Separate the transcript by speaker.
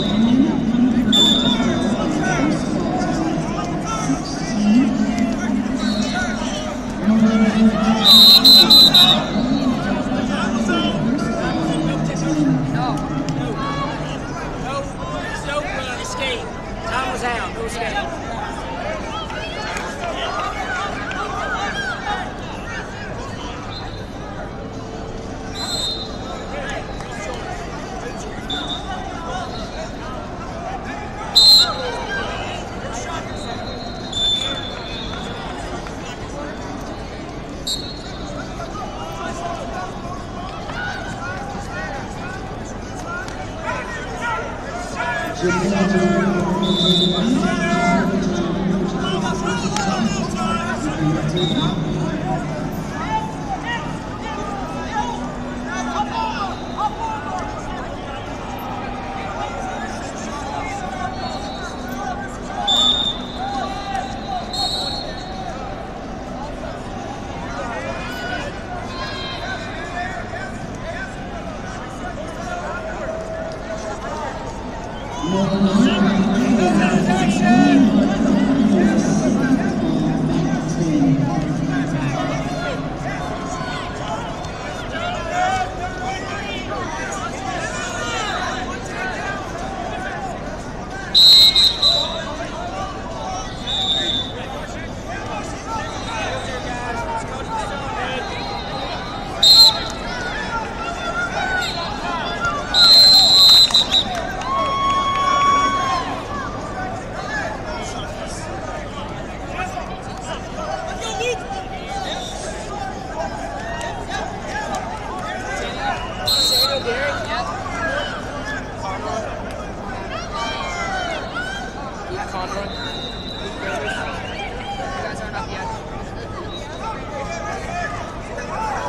Speaker 1: Thank you. Thank you. Separation! Conroy. You guys aren't yet.